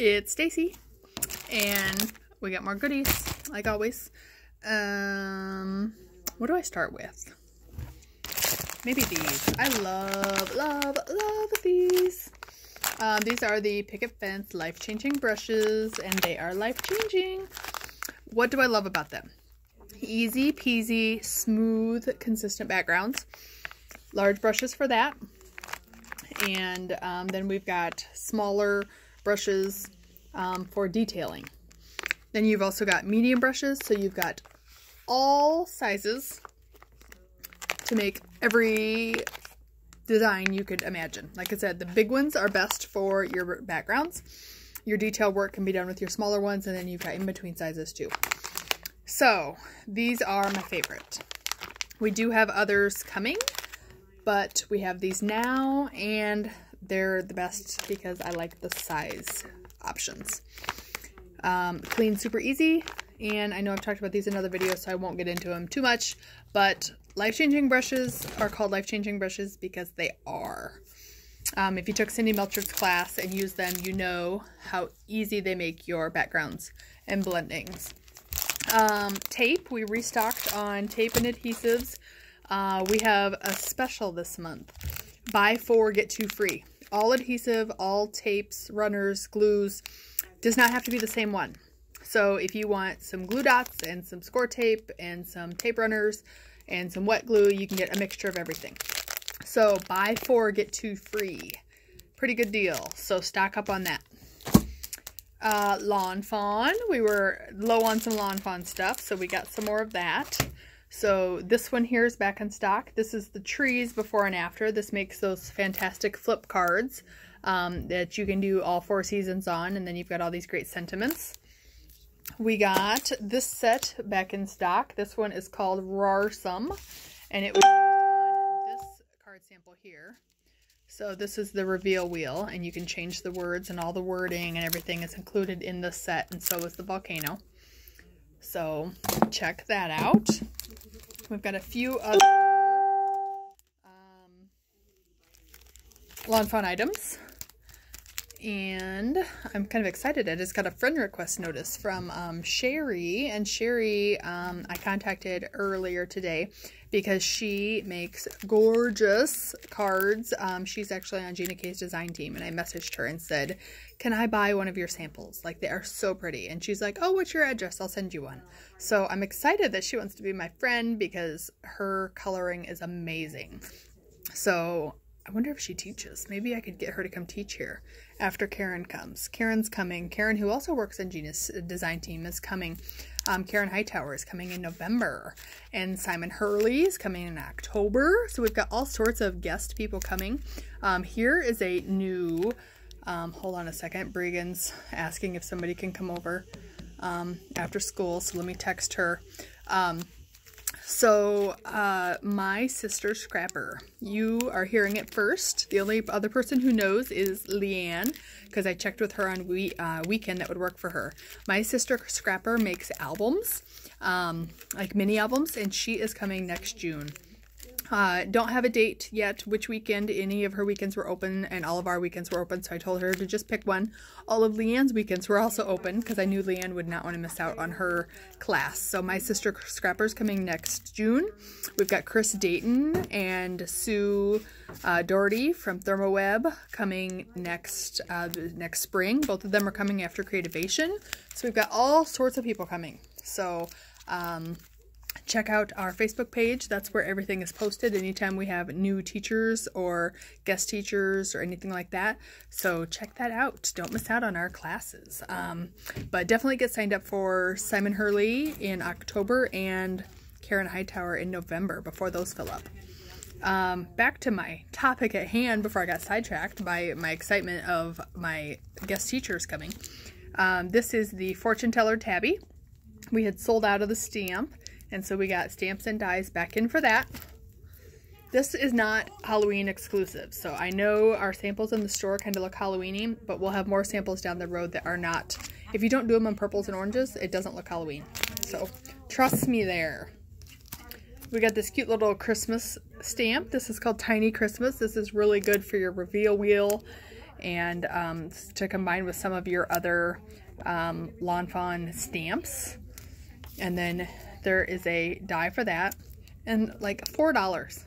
It's Stacy, and we got more goodies, like always. Um, what do I start with? Maybe these. I love, love, love these. Um, these are the Picket Fence Life Changing Brushes, and they are life changing. What do I love about them? Easy peasy, smooth, consistent backgrounds. Large brushes for that. And um, then we've got smaller brushes um, for detailing. Then you've also got medium brushes, so you've got all sizes to make every design you could imagine. Like I said, the big ones are best for your backgrounds. Your detail work can be done with your smaller ones, and then you've got in-between sizes too. So, these are my favorite. We do have others coming, but we have these now, and they're the best because I like the size options. Um, clean super easy, and I know I've talked about these in other videos, so I won't get into them too much, but life-changing brushes are called life-changing brushes because they are. Um, if you took Cindy Melcher's class and used them, you know how easy they make your backgrounds and blendings. Um, tape, we restocked on tape and adhesives. Uh, we have a special this month. Buy four, get two free. All adhesive, all tapes, runners, glues, does not have to be the same one. So if you want some glue dots and some score tape and some tape runners and some wet glue, you can get a mixture of everything. So buy four, get two free. Pretty good deal. So stock up on that. Uh, Lawn Fawn. We were low on some Lawn Fawn stuff, so we got some more of that. So this one here is back in stock. This is the trees before and after. This makes those fantastic flip cards um, that you can do all four seasons on, and then you've got all these great sentiments. We got this set back in stock. This one is called Rawrsome, and it was on this card sample here. So this is the reveal wheel, and you can change the words, and all the wording and everything is included in the set, and so is the volcano. So check that out. We've got a few other um, Lawn Fawn items. And I'm kind of excited. I just got a friend request notice from um, Sherry. And Sherry, um, I contacted earlier today because she makes gorgeous cards. Um, she's actually on Gina K's design team. And I messaged her and said, Can I buy one of your samples? Like, they are so pretty. And she's like, Oh, what's your address? I'll send you one. So I'm excited that she wants to be my friend because her coloring is amazing. So I wonder if she teaches. Maybe I could get her to come teach here after Karen comes. Karen's coming. Karen, who also works in Gina's design team, is coming. Um, Karen Hightower is coming in November. And Simon Hurley is coming in October. So we've got all sorts of guest people coming. Um, here is a new, um, hold on a second, Bregan's asking if somebody can come over um, after school. So let me text her. So, uh, my sister Scrapper, you are hearing it first. The only other person who knows is Leanne, because I checked with her on we uh, weekend that would work for her. My sister Scrapper makes albums, um, like mini albums, and she is coming next June. Uh, don't have a date yet which weekend any of her weekends were open and all of our weekends were open so I told her to just pick one. All of Leanne's weekends were also open because I knew Leanne would not want to miss out on her class. So my sister Scrapper's coming next June. We've got Chris Dayton and Sue uh, Doherty from ThermoWeb coming next uh, next spring. Both of them are coming after Creativation. So we've got all sorts of people coming. So um, check out our Facebook page. That's where everything is posted anytime we have new teachers or guest teachers or anything like that. So check that out. Don't miss out on our classes. Um, but definitely get signed up for Simon Hurley in October and Karen Hightower in November before those fill up. Um, back to my topic at hand before I got sidetracked by my excitement of my guest teachers coming. Um, this is the Fortune Teller Tabby. We had sold out of the stamp and so we got stamps and dies back in for that. This is not Halloween exclusive, so I know our samples in the store kind of look Halloweeny, but we'll have more samples down the road that are not. If you don't do them in purples and oranges, it doesn't look Halloween. So trust me there. We got this cute little Christmas stamp. This is called Tiny Christmas. This is really good for your reveal wheel and um, to combine with some of your other um, Lawn Fawn stamps. And then there is a die for that and like $4.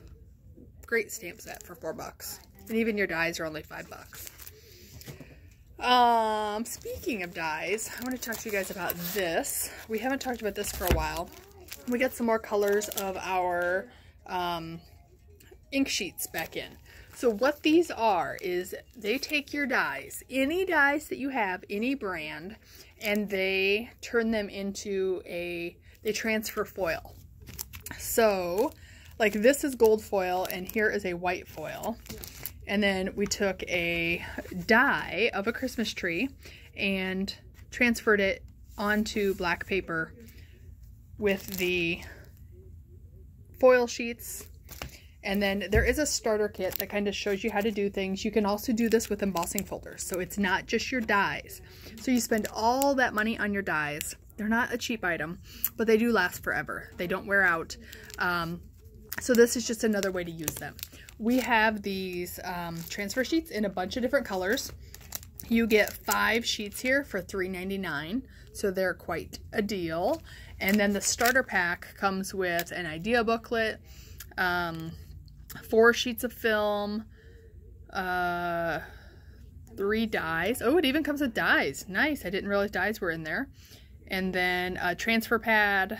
Great stamp set for four bucks. And even your dies are only five bucks. Um, speaking of dies, I want to talk to you guys about this. We haven't talked about this for a while. We got some more colors of our um, ink sheets back in. So what these are is they take your dies, any dies that you have, any brand, and they turn them into a, they transfer foil. So like this is gold foil and here is a white foil. And then we took a die of a Christmas tree and transferred it onto black paper with the foil sheets. And then there is a starter kit that kind of shows you how to do things. You can also do this with embossing folders. So it's not just your dies. So you spend all that money on your dies. They're not a cheap item, but they do last forever. They don't wear out. Um, so this is just another way to use them we have these um, transfer sheets in a bunch of different colors. You get five sheets here for $3.99, so they're quite a deal. And then the starter pack comes with an idea booklet, um, four sheets of film, uh, three dies. Oh, it even comes with dies. Nice. I didn't realize dies were in there. And then a transfer pad,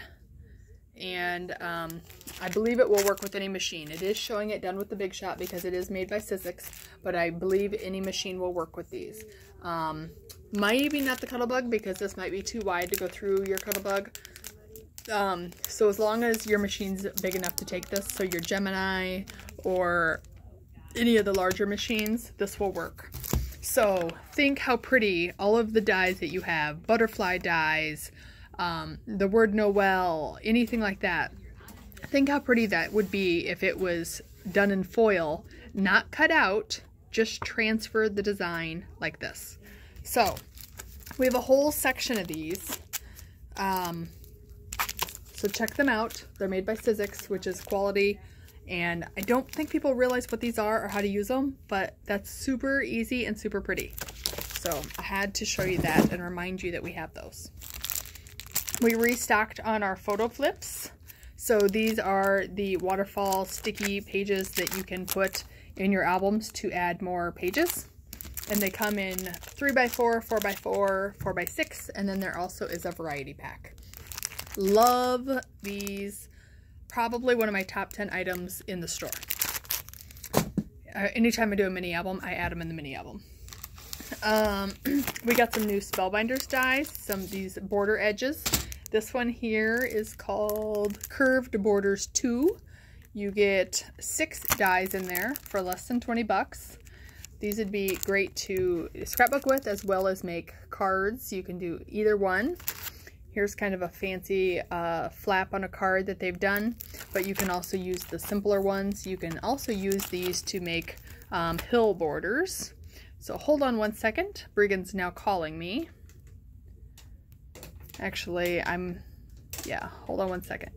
and um, I believe it will work with any machine. It is showing it done with the Big Shot because it is made by Sizzix, but I believe any machine will work with these. Um, maybe not the Cuttlebug because this might be too wide to go through your Cuttlebug. Um, so as long as your machine's big enough to take this, so your Gemini or any of the larger machines, this will work. So think how pretty all of the dies that you have, butterfly dies, um, the word Noel, anything like that. Think how pretty that would be if it was done in foil, not cut out, just transferred the design like this. So we have a whole section of these. Um, so check them out. They're made by Sizzix, which is quality. And I don't think people realize what these are or how to use them, but that's super easy and super pretty. So I had to show you that and remind you that we have those. We restocked on our photo flips. So these are the waterfall sticky pages that you can put in your albums to add more pages. And they come in 3x4, 4x4, 4x6, and then there also is a variety pack. Love these. Probably one of my top 10 items in the store. Uh, anytime I do a mini album, I add them in the mini album. Um, we got some new Spellbinders dies, some these border edges. This one here is called Curved Borders 2. You get six dies in there for less than 20 bucks. These would be great to scrapbook with as well as make cards. You can do either one. Here's kind of a fancy uh, flap on a card that they've done, but you can also use the simpler ones. You can also use these to make um, hill borders. So hold on one second. Brigand's now calling me. Actually, I'm, yeah, hold on one second.